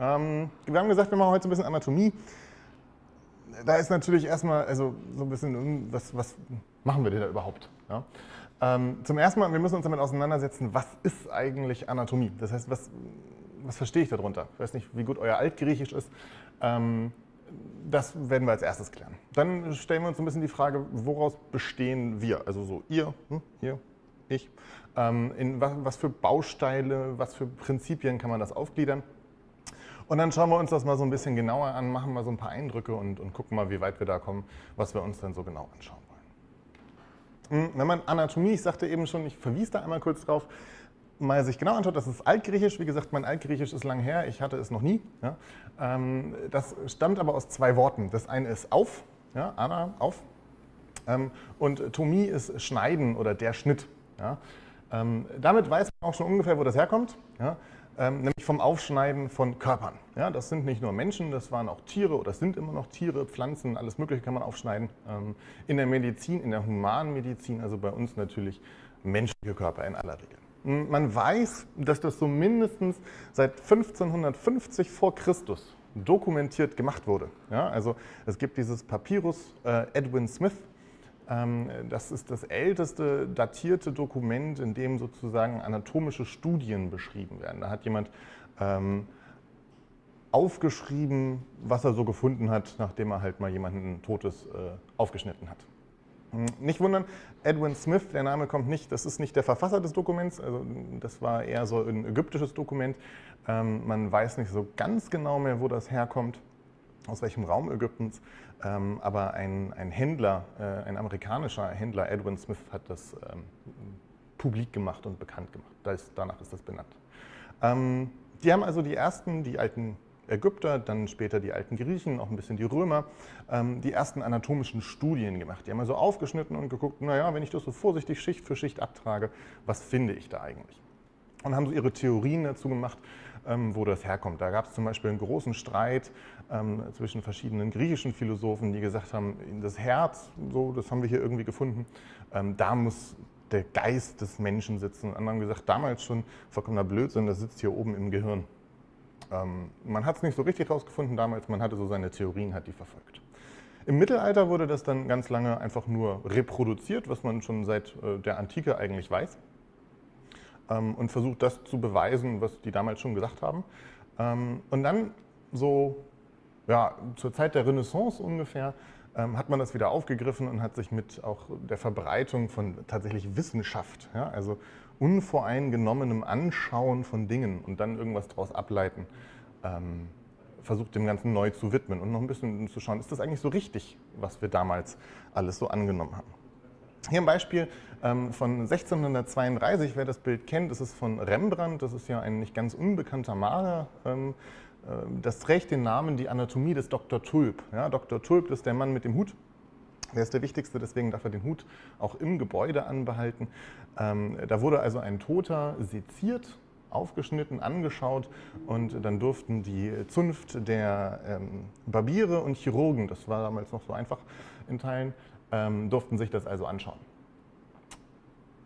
Ähm, wir haben gesagt, wir machen heute so ein bisschen Anatomie. Da ist natürlich erstmal also so ein bisschen, hm, was, was machen wir denn da überhaupt? Ja? Ähm, zum ersten Mal, wir müssen uns damit auseinandersetzen, was ist eigentlich Anatomie? Das heißt, was, was verstehe ich darunter? Ich weiß nicht, wie gut euer Altgriechisch ist. Ähm, das werden wir als erstes klären. Dann stellen wir uns ein bisschen die Frage, woraus bestehen wir? Also so ihr, hm, ihr, ich. Ähm, in was, was für Bausteine, was für Prinzipien kann man das aufgliedern? Und dann schauen wir uns das mal so ein bisschen genauer an, machen mal so ein paar Eindrücke und, und gucken mal, wie weit wir da kommen, was wir uns dann so genau anschauen wollen. Hm, wenn man Anatomie, ich sagte eben schon, ich verwies da einmal kurz drauf, mal sich genau anschaut, das ist Altgriechisch. Wie gesagt, mein Altgriechisch ist lang her, ich hatte es noch nie. Ja. Ähm, das stammt aber aus zwei Worten. Das eine ist auf, ja, Ana, auf. Ähm, und Tomie ist Schneiden oder der Schnitt. Ja. Ähm, damit weiß man auch schon ungefähr, wo das herkommt. Ja. Ähm, nämlich vom Aufschneiden von Körpern. Ja, das sind nicht nur Menschen, das waren auch Tiere oder sind immer noch Tiere, Pflanzen, alles Mögliche kann man aufschneiden. Ähm, in der Medizin, in der Humanmedizin, also bei uns natürlich menschliche Körper in aller Regel. Man weiß, dass das so mindestens seit 1550 vor Christus dokumentiert gemacht wurde. Ja, also es gibt dieses Papyrus äh, Edwin Smith. Ähm, das ist das älteste datierte Dokument, in dem sozusagen anatomische Studien beschrieben werden. Da hat jemand ähm, aufgeschrieben, was er so gefunden hat, nachdem er halt mal jemanden Totes äh, aufgeschnitten hat. Hm, nicht wundern, Edwin Smith, der Name kommt nicht, das ist nicht der Verfasser des Dokuments, also das war eher so ein ägyptisches Dokument. Ähm, man weiß nicht so ganz genau mehr, wo das herkommt, aus welchem Raum Ägyptens, ähm, aber ein, ein Händler, äh, ein amerikanischer Händler, Edwin Smith, hat das ähm, publik gemacht und bekannt gemacht. danach ist das benannt. die haben also die ersten, die alten Ägypter, dann später die alten Griechen, auch ein bisschen die Römer, ähm, die ersten anatomischen Studien gemacht. Die haben also aufgeschnitten und geguckt, naja, wenn ich das so vorsichtig Schicht für Schicht abtrage, was finde ich da eigentlich? Und haben so ihre Theorien dazu gemacht, ähm, wo das herkommt. Da gab es zum Beispiel einen großen Streit ähm, zwischen verschiedenen griechischen Philosophen, die gesagt haben, das Herz, so, das haben wir hier irgendwie gefunden, da muss der Geist des Menschen sitzen. Und andere haben gesagt, damals schon vollkommener Blödsinn, das sitzt hier oben im Gehirn. Ähm, man hat es nicht so richtig herausgefunden damals, man hatte so seine Theorien, hat die verfolgt. Im Mittelalter wurde das dann ganz lange einfach nur reproduziert, was man schon seit äh, der Antike eigentlich weiß. Ähm, und versucht das zu beweisen, was die damals schon gesagt haben. Ähm, und dann so ja, zur Zeit der Renaissance ungefähr ähm, hat man das wieder aufgegriffen und hat sich mit auch der Verbreitung von tatsächlich Wissenschaft, ja, also unvoreingenommenem Anschauen von Dingen und dann irgendwas daraus ableiten, ähm, versucht dem Ganzen neu zu widmen und noch ein bisschen zu schauen, ist das eigentlich so richtig, was wir damals alles so angenommen haben. Hier ein Beispiel ähm, von 1632, wer das Bild kennt, das ist von Rembrandt, das ist ja ein nicht ganz unbekannter Maler. Ähm, äh, das trägt den Namen Die Anatomie des Dr. Tulp. Ja, Dr. Tulp ist der Mann mit dem Hut, der ist der wichtigste, deswegen darf er den Hut auch im Gebäude anbehalten. Ähm, da wurde also ein Toter seziert, aufgeschnitten, angeschaut und dann durften die Zunft der ähm, Barbiere und Chirurgen, das war damals noch so einfach in Teilen, ähm, durften sich das also anschauen.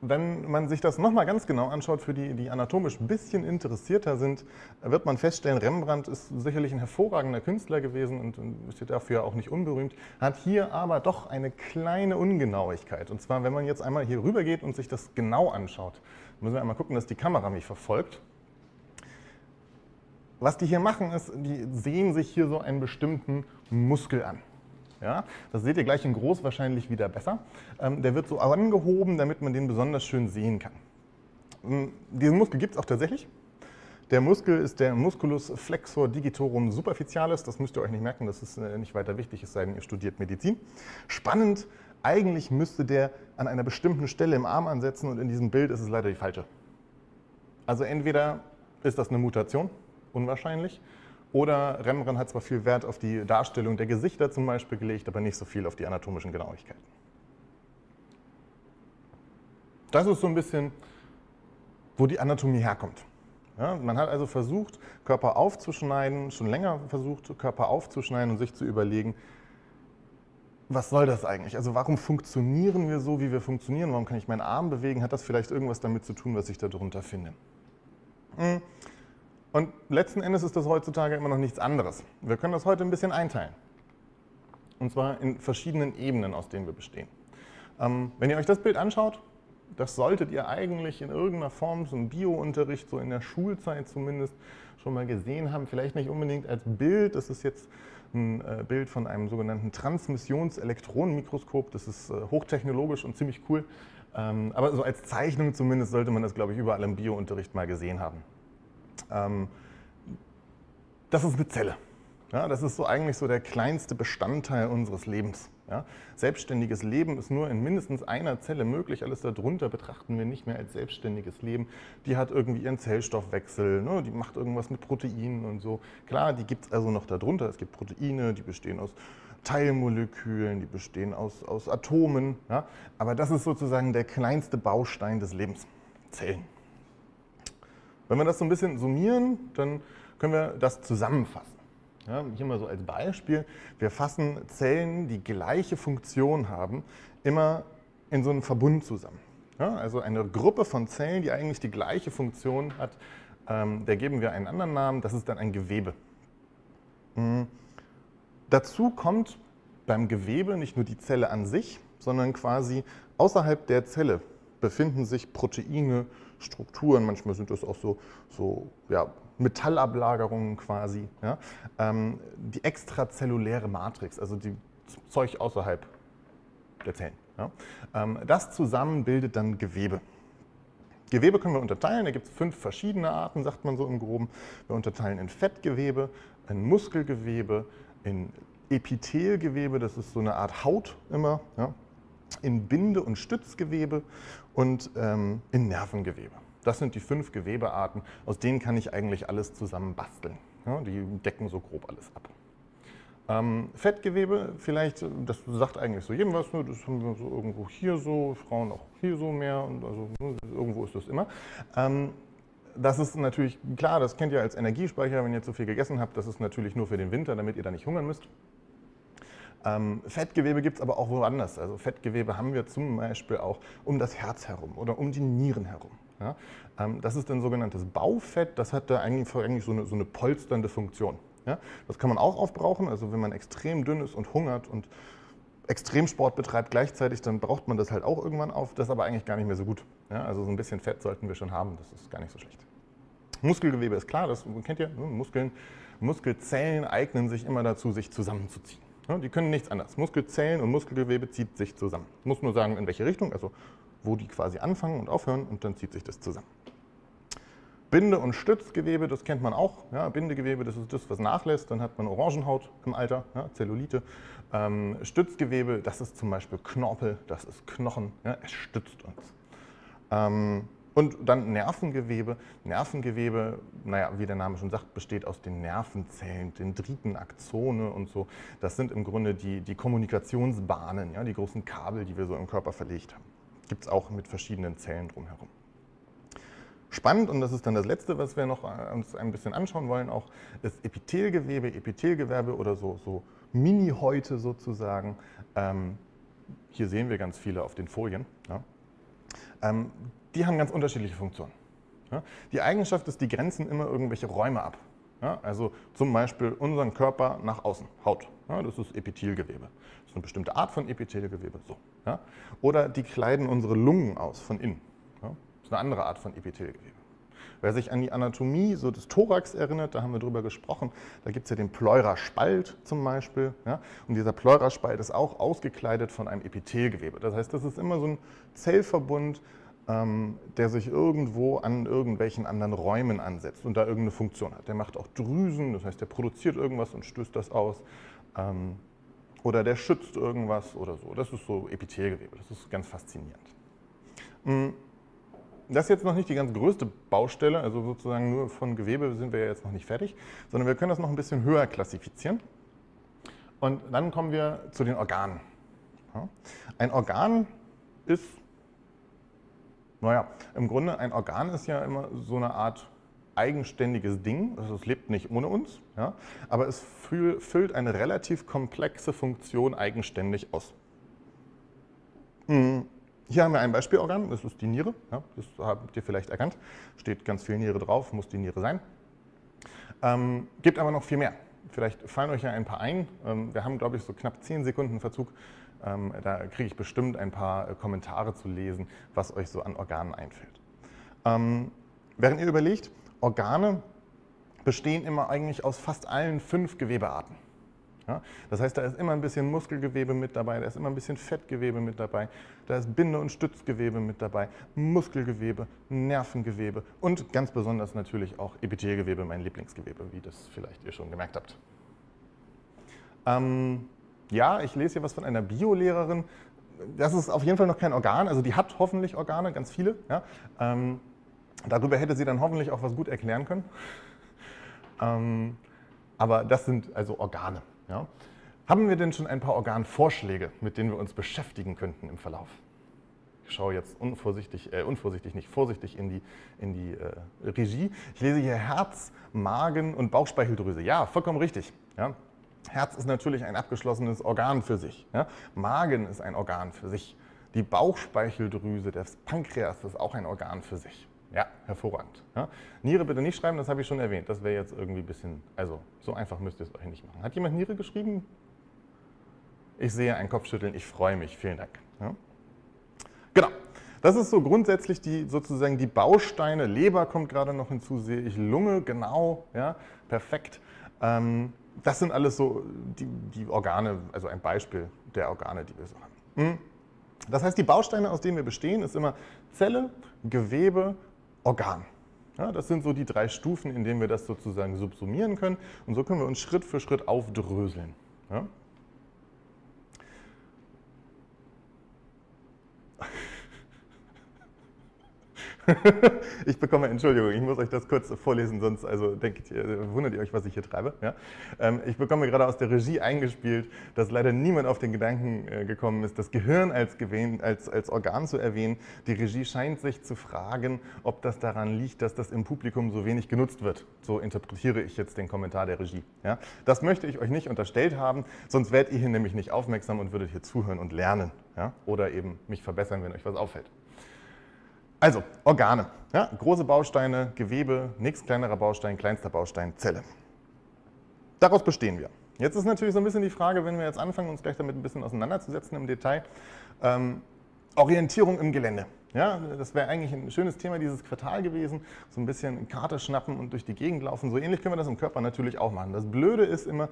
Wenn man sich das nochmal ganz genau anschaut, für die, die anatomisch ein bisschen interessierter sind, wird man feststellen, Rembrandt ist sicherlich ein hervorragender Künstler gewesen und, ist dafür auch nicht unberühmt, hat hier aber doch eine kleine Ungenauigkeit. Und zwar, wenn man jetzt einmal hier rüber geht und sich das genau anschaut, müssen wir einmal gucken, dass die Kamera mich verfolgt. Was die hier machen, ist, die sehen sich hier so einen bestimmten Muskel an. Ja, das seht ihr gleich in groß wahrscheinlich wieder besser. Ähm, der wird so angehoben, damit man den besonders schön sehen kann. Ähm, diesen Muskel gibt es auch tatsächlich. Der Muskel ist der Musculus flexor digitorum superficialis. Das müsst ihr euch nicht merken, das ist äh, nicht weiter wichtig, es sei denn, ihr studiert Medizin. Spannend, eigentlich müsste der an einer bestimmten Stelle im Arm ansetzen und in diesem Bild ist es leider die falsche. Also entweder ist das eine Mutation, unwahrscheinlich, oder Rembrandt hat zwar viel Wert auf die Darstellung der Gesichter zum Beispiel gelegt, aber nicht so viel auf die anatomischen Genauigkeiten. Das ist so ein bisschen, wo die Anatomie herkommt. Ja, man hat also versucht, Körper aufzuschneiden, schon länger versucht, Körper aufzuschneiden und sich zu überlegen, was soll das eigentlich? Also warum funktionieren wir so, wie wir funktionieren? Warum kann ich meinen Arm bewegen? Hat das vielleicht irgendwas damit zu tun, was ich darunter finde? Hm. Und letzten Endes ist das heutzutage immer noch nichts anderes. Wir können das heute ein bisschen einteilen. Und zwar in verschiedenen Ebenen, aus denen wir bestehen. Ähm, wenn ihr euch das Bild anschaut, das solltet ihr eigentlich in irgendeiner Form, so im Biounterricht, so in der Schulzeit zumindest, schon mal gesehen haben. Vielleicht nicht unbedingt als Bild, das ist jetzt ein äh, Bild von einem sogenannten Transmissionselektronenmikroskop. Das ist äh, hochtechnologisch und ziemlich cool. Ähm, aber so als Zeichnung zumindest sollte man das, glaube ich, überall im Biounterricht mal gesehen haben. Ähm, das ist eine Zelle. Ja, das ist so eigentlich so der kleinste Bestandteil unseres Lebens. Ja. Selbstständiges Leben ist nur in mindestens einer Zelle möglich. Alles darunter betrachten wir nicht mehr als selbstständiges Leben. Die hat irgendwie ihren Zellstoffwechsel, ne, die macht irgendwas mit Proteinen und so. Klar, die gibt es also noch darunter. Es gibt Proteine, die bestehen aus Teilmolekülen, die bestehen aus, aus Atomen. Ja. Aber das ist sozusagen der kleinste Baustein des Lebens, Zellen. Wenn wir das so ein bisschen summieren, dann können wir das zusammenfassen. Ja, hier mal so als Beispiel. Wir fassen Zellen, die gleiche Funktion haben, immer in so einen Verbund zusammen. Ja, also eine Gruppe von Zellen, die eigentlich die gleiche Funktion hat, ähm, der geben wir einen anderen Namen, das ist dann ein Gewebe. Mhm. Dazu kommt beim Gewebe nicht nur die Zelle an sich, sondern quasi außerhalb der Zelle befinden sich Proteine, Strukturen, manchmal sind das auch so, so ja, Metallablagerungen quasi, ja, ähm, die extrazelluläre Matrix, also die Zeug außerhalb der Zellen. Ja. Ähm, das zusammen bildet dann Gewebe. Gewebe können wir unterteilen, da gibt es fünf verschiedene Arten, sagt man so im Groben. Wir unterteilen in Fettgewebe, in Muskelgewebe, in Epithelgewebe, das ist so eine Art Haut immer, ja, in Binde- und Stützgewebe und ähm, in Nervengewebe. Das sind die fünf Gewebearten, aus denen kann ich eigentlich alles zusammen basteln. Ja, die decken so grob alles ab. Ähm, Fettgewebe, vielleicht, das sagt eigentlich so jedem was, ne? das haben wir so irgendwo hier so, Frauen auch hier so mehr, und also ne, irgendwo ist das immer. Ähm, das ist natürlich klar, das kennt ihr als Energiespeicher, wenn ihr zu viel gegessen habt, das ist natürlich nur für den Winter, damit ihr da nicht hungern müsst. Ähm, Fettgewebe gibt es aber auch woanders. Also Fettgewebe haben wir zum Beispiel auch um das Herz herum oder um die Nieren herum. Ja? Ähm, das ist ein sogenanntes Baufett, das hat da eigentlich, eigentlich so, eine, so eine polsternde Funktion. Ja? Das kann man auch aufbrauchen, also wenn man extrem dünn ist und hungert und Extremsport betreibt gleichzeitig, dann braucht man das halt auch irgendwann auf. Das ist aber eigentlich gar nicht mehr so gut. Ja? Also so ein bisschen Fett sollten wir schon haben, das ist gar nicht so schlecht. Muskelgewebe ist klar, das kennt ihr, ne? Muskeln, Muskelzellen eignen sich immer dazu, sich zusammenzuziehen. Die können nichts anderes. Muskelzellen und Muskelgewebe zieht sich zusammen. Muss nur sagen, in welche Richtung, also wo die quasi anfangen und aufhören und dann zieht sich das zusammen. Binde- und Stützgewebe, das kennt man auch. Ja, Bindegewebe, das ist das, was nachlässt. Dann hat man Orangenhaut im Alter, ja, Zellulite. Ähm, Stützgewebe, das ist zum Beispiel Knorpel, das ist Knochen. Ja, es stützt uns. Ähm, und dann Nervengewebe. Nervengewebe, naja, wie der Name schon sagt, besteht aus den Nervenzellen, Dendriten, Axone und so. Das sind im Grunde die, die Kommunikationsbahnen, ja, die großen Kabel, die wir so im Körper verlegt haben. Gibt es auch mit verschiedenen Zellen drumherum. Spannend, und das ist dann das Letzte, was wir noch äh, uns ein bisschen anschauen wollen, auch ist Epithelgewebe, Epithelgewerbe oder so, so Mini-Häute sozusagen. Ähm, hier sehen wir ganz viele auf den Folien. Ja. Ähm, die haben ganz unterschiedliche Funktionen. Ja. Die Eigenschaft ist, die grenzen immer irgendwelche Räume ab. Ja, also zum Beispiel unseren Körper nach außen, Haut. Ja, das ist Epithelgewebe. Das ist eine bestimmte Art von Epithelgewebe. So. Oder die kleiden unsere Lungen aus von innen. Das ist eine andere Art von Epithelgewebe. Wer sich an die Anatomie so des Thorax erinnert, da haben wir drüber gesprochen, da gibt es ja den Pleuraspalt zum Beispiel. Ja? Und dieser Pleuraspalt ist auch ausgekleidet von einem Epithelgewebe. Das heißt, das ist immer so ein Zellverbund ähm, der sich irgendwo an irgendwelchen anderen Räumen ansetzt und da irgendeine Funktion hat. Der macht auch Drüsen, das heißt, der produziert irgendwas und stößt das aus. Ähm, oder der schützt irgendwas oder so. Das ist so Epithelgewebe, das ist ganz faszinierend. Mm, das ist jetzt noch nicht die ganz größte Baustelle, also sozusagen nur von Gewebe sind wir jetzt noch nicht fertig, sondern wir können das noch ein bisschen höher klassifizieren. Und dann kommen wir zu den Organen. Ein Organ ist naja, im Grunde ein Organ ist ja immer so eine Art eigenständiges Ding, also es lebt nicht ohne uns, ja, aber es füllt eine relativ komplexe Funktion eigenständig aus. Hm, hier haben wir ein Beispielorgan, das ist die Niere, ja, das habt ihr vielleicht erkannt, steht ganz viel Niere drauf, muss die Niere sein. Ähm, gibt aber noch viel mehr. Vielleicht fallen euch ja ein paar ein. Ähm, wir haben, glaube ich, so knapp 10 Sekunden Verzug. Ähm, da kriege ich bestimmt ein paar äh, Kommentare zu lesen, was euch so an Organen einfällt. Ähm, während ihr überlegt, Organe bestehen immer eigentlich aus fast allen fünf Gewebearten. Ja? Das heißt, da ist immer ein bisschen Muskelgewebe mit dabei, da ist immer ein bisschen Fettgewebe mit dabei, da ist Binde- und Stützgewebe mit dabei, Muskelgewebe, Nervengewebe und ganz besonders natürlich auch Epithelgewebe, mein Lieblingsgewebe, wie das vielleicht ihr schon gemerkt habt. Ähm, ja, ich lese hier was von einer Biolehrerin. Das ist auf jeden Fall noch kein Organ, also die hat hoffentlich Organe, ganz viele. Ja? Ähm, darüber hätte sie dann hoffentlich auch was gut erklären können. Ähm, aber das sind also Organe. Ja? Haben wir denn schon ein paar Organvorschläge, mit denen wir uns beschäftigen könnten im Verlauf? Ich schaue jetzt unvorsichtig, äh, unvorsichtig nicht, vorsichtig in die, in die äh, Regie. Ich lese hier Herz, Magen und Bauchspeicheldrüse. Ja, vollkommen richtig. Ja? Herz ist natürlich ein abgeschlossenes Organ für sich. Ja? Magen ist ein Organ für sich. Die Bauchspeicheldrüse, das Pankreas ist auch ein Organ für sich. Ja, hervorragend. Ja? Niere bitte nicht schreiben, das habe ich schon erwähnt. Das wäre jetzt irgendwie ein bisschen, also so einfach müsst ihr es euch nicht machen. Hat jemand Niere geschrieben? Ich sehe ein Kopfschütteln, ich freue mich, vielen Dank. Ja? Genau, das ist so grundsätzlich die, sozusagen die Bausteine. Leber kommt gerade noch hinzu, sehe ich. Lunge, genau, ja, perfekt. Ähm, das sind alles so die, die, Organe, also ein Beispiel der Organe, die wir so haben. Hm? Das heißt, die Bausteine, aus denen wir bestehen, ist immer Zelle, Gewebe, Organ. Ja, das sind so die drei Stufen, in denen wir das sozusagen subsumieren können. Und so können wir uns Schritt für Schritt aufdröseln. Ja? ich bekomme, Entschuldigung, ich muss euch das kurz vorlesen, sonst also denkt wundert ihr euch, was ich hier treibe. Ja? Ähm, ich bekomme gerade aus der Regie eingespielt, dass leider niemand auf den Gedanken äh, gekommen ist, das Gehirn als, als, als Organ zu erwähnen. Die Regie scheint sich zu fragen, ob das daran liegt, dass das im Publikum so wenig genutzt wird. So interpretiere ich jetzt den Kommentar der Regie. Ja? Das möchte ich euch nicht unterstellt haben, sonst werdet ihr hier nämlich nicht aufmerksam und würdet hier zuhören und lernen. Ja? Oder eben mich verbessern, wenn euch was auffällt. Also, Organe. Ja, große Bausteine, Gewebe, nächst kleinerer Baustein, kleinster Baustein, Zelle. Daraus bestehen wir. Jetzt ist natürlich so ein bisschen die Frage, wenn wir jetzt anfangen, uns gleich damit ein bisschen auseinanderzusetzen im Detail, ähm, Orientierung im Gelände. Ja, das wäre eigentlich ein schönes Thema dieses Quartal gewesen, so ein bisschen Karte schnappen und durch die Gegend laufen. So ähnlich können wir das im Körper natürlich auch machen. Das Blöde ist immer,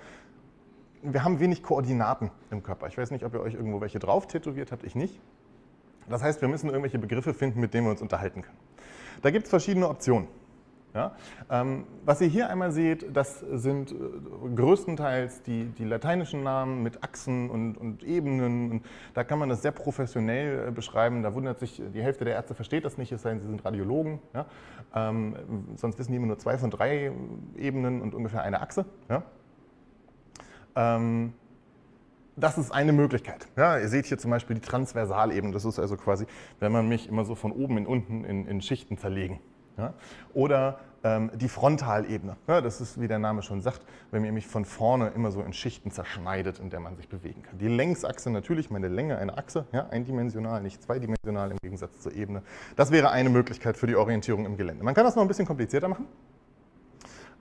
wir haben wenig Koordinaten im Körper. Ich weiß nicht, ob ihr euch irgendwo welche drauf tätowiert habt, ich nicht. Das heißt, wir müssen irgendwelche Begriffe finden, mit denen wir uns unterhalten können. Da gibt es verschiedene Optionen. Ja? Ähm, was ihr hier einmal seht, das sind äh, größtenteils die, die, lateinischen Namen mit Achsen und, und, Ebenen. Und da kann man das sehr professionell äh, beschreiben. Da wundert sich, die Hälfte der Ärzte versteht das nicht, es sei denn, sie sind Radiologen. Ja? Ähm, sonst wissen die immer nur zwei von drei Ebenen und ungefähr eine Achse. Ja? Ähm, das ist eine Möglichkeit. Ja, ihr seht hier zum Beispiel die Transversalebene. Das ist also quasi, wenn man mich immer so von oben in unten in, in Schichten zerlegen. Ja? Oder ähm, die Frontalebene. Ja, das ist, wie der Name schon sagt, wenn ihr mich von vorne immer so in Schichten zerschneidet, in der man sich bewegen kann. Die Längsachse natürlich, meine Länge, eine Achse, ja, eindimensional, nicht zweidimensional im Gegensatz zur Ebene. Das wäre eine Möglichkeit für die Orientierung im Gelände. Man kann das noch ein bisschen komplizierter machen.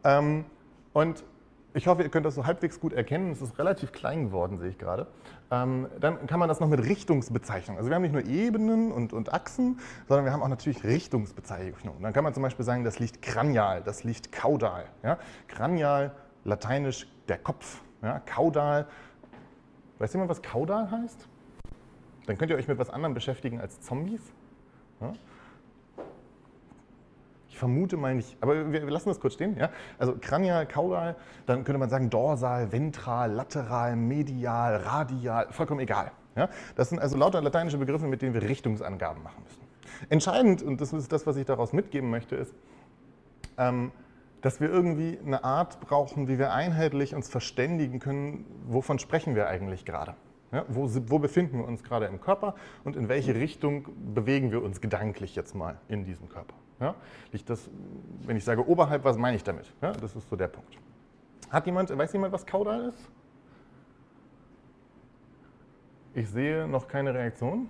Ähm, und ich hoffe, ihr könnt das so halbwegs gut erkennen. Es ist relativ klein geworden, sehe ich gerade. Ähm, dann kann man das noch mit Richtungsbezeichnung. Also wir haben nicht nur Ebenen und, und Achsen, sondern wir haben auch natürlich Richtungsbezeichnungen. Dann kann man zum Beispiel sagen, das liegt kranial, das liegt kaudal. Ja? Kranial, lateinisch der Kopf. Ja? Kaudal, weiß jemand, was kaudal heißt? Dann könnt ihr euch mit was anderem beschäftigen als Zombies. Ja? Ich vermute mal nicht, aber wir lassen das kurz stehen. Ja? Also kranial, kaudal, dann könnte man sagen dorsal, ventral, lateral, medial, radial, vollkommen egal. Ja? Das sind also lauter lateinische Begriffe, mit denen wir Richtungsangaben machen müssen. Entscheidend, und das ist das, was ich daraus mitgeben möchte, ist, ähm, dass wir irgendwie eine Art brauchen, wie wir einheitlich uns verständigen können, wovon sprechen wir eigentlich gerade. Ja, wo, wo, befinden wir uns gerade im Körper und in welche Richtung bewegen wir uns gedanklich jetzt mal in diesem Körper. Ja? Liegt das, wenn ich sage oberhalb, was meine ich damit? Ja, das ist so der Punkt. Hat jemand, weiß jemand, was Kaudal ist? Ich sehe noch keine Reaktion.